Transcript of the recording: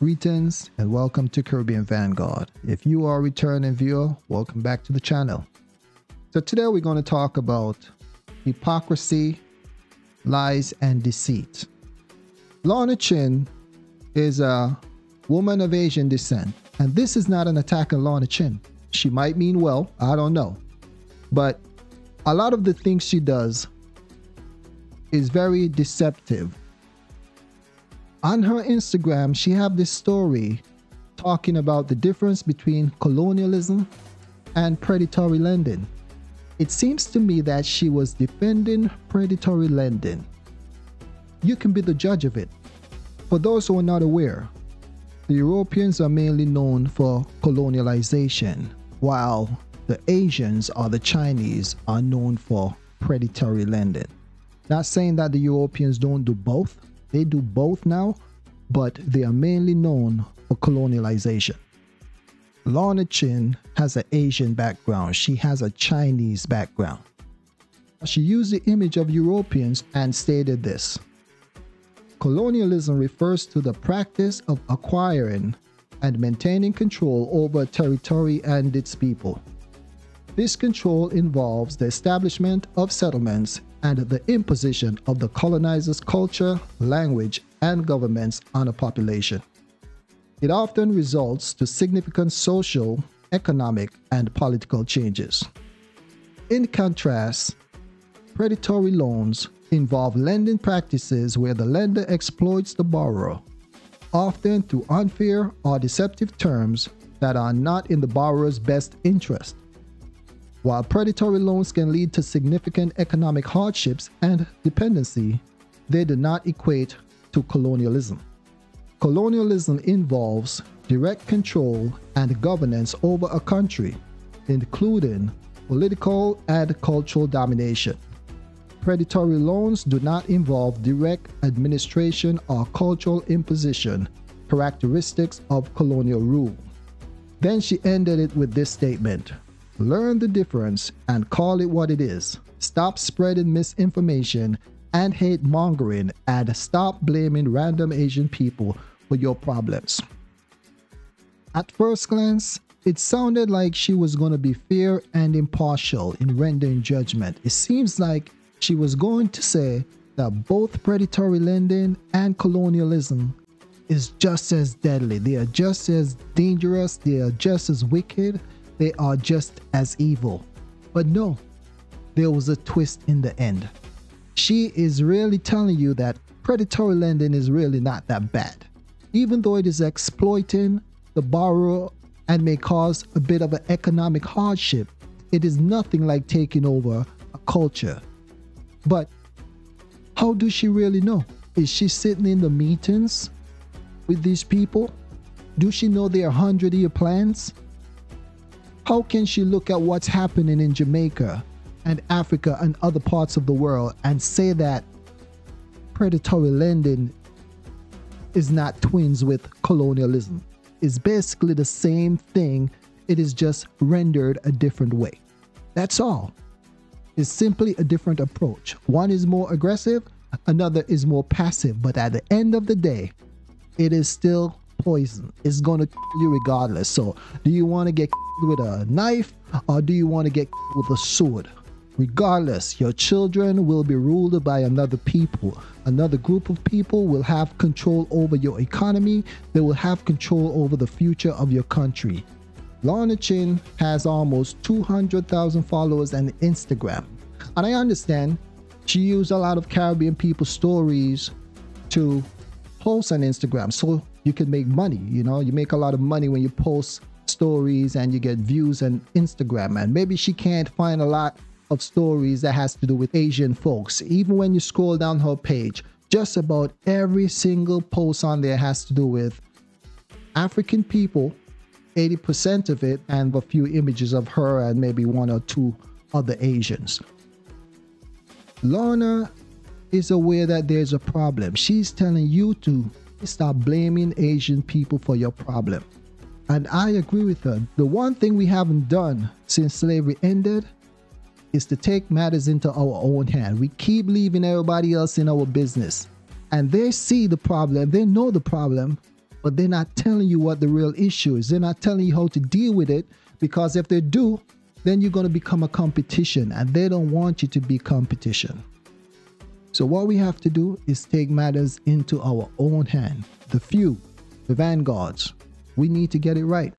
Greetings and welcome to Caribbean Vanguard. If you are a returning viewer, welcome back to the channel. So today we're going to talk about hypocrisy, lies, and deceit. Lorna Chin is a woman of Asian descent, and this is not an attack on Lorna Chin. She might mean well, I don't know. But a lot of the things she does is very deceptive on her Instagram, she have this story talking about the difference between colonialism and predatory lending. It seems to me that she was defending predatory lending. You can be the judge of it. For those who are not aware, the Europeans are mainly known for colonialization, while the Asians or the Chinese are known for predatory lending. Not saying that the Europeans don't do both, they do both now, but they are mainly known for colonialization. Lorna Chin has an Asian background. She has a Chinese background. She used the image of Europeans and stated this Colonialism refers to the practice of acquiring and maintaining control over territory and its people. This control involves the establishment of settlements and the imposition of the colonizer's culture, language, and governments on a population. It often results to significant social, economic, and political changes. In contrast, predatory loans involve lending practices where the lender exploits the borrower, often through unfair or deceptive terms that are not in the borrower's best interest. While predatory loans can lead to significant economic hardships and dependency, they do not equate to colonialism. Colonialism involves direct control and governance over a country, including political and cultural domination. Predatory loans do not involve direct administration or cultural imposition, characteristics of colonial rule. Then she ended it with this statement Learn the difference and call it what it is. Stop spreading misinformation and hate mongering and stop blaming random Asian people for your problems. At first glance, it sounded like she was going to be fair and impartial in rendering judgment. It seems like she was going to say that both predatory lending and colonialism is just as deadly. They are just as dangerous. They are just as wicked they are just as evil. But no, there was a twist in the end. She is really telling you that predatory lending is really not that bad. Even though it is exploiting the borrower and may cause a bit of an economic hardship, it is nothing like taking over a culture. But how does she really know? Is she sitting in the meetings with these people? Do she know their 100 year plans? How can she look at what's happening in Jamaica and Africa and other parts of the world and say that predatory lending is not twins with colonialism? It's basically the same thing, it is just rendered a different way. That's all. It's simply a different approach. One is more aggressive, another is more passive, but at the end of the day, it is still poison. It's gonna kill you regardless. So, do you want to get with a knife or do you want to get with a sword? Regardless, your children will be ruled by another people. Another group of people will have control over your economy. They will have control over the future of your country. Lorna Chin has almost 200,000 followers on Instagram. And I understand she used a lot of Caribbean people stories to post on Instagram. So you can make money. You know, you make a lot of money when you post stories and you get views on Instagram. And maybe she can't find a lot of stories that has to do with Asian folks. Even when you scroll down her page, just about every single post on there has to do with African people, 80% of it, and a few images of her and maybe one or two other Asians. Lorna is aware that there's a problem. She's telling you to stop blaming Asian people for your problem. And I agree with her. The one thing we haven't done since slavery ended is to take matters into our own hand. We keep leaving everybody else in our business. And they see the problem, they know the problem, but they're not telling you what the real issue is. They're not telling you how to deal with it because if they do, then you're going to become a competition and they don't want you to be competition. So, what we have to do is take matters into our own hand. The few, the vanguards, we need to get it right.